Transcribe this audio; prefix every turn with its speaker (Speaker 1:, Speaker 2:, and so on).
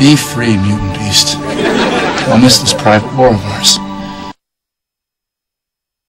Speaker 1: Be free, mutant beast. I'll miss this private war of ours.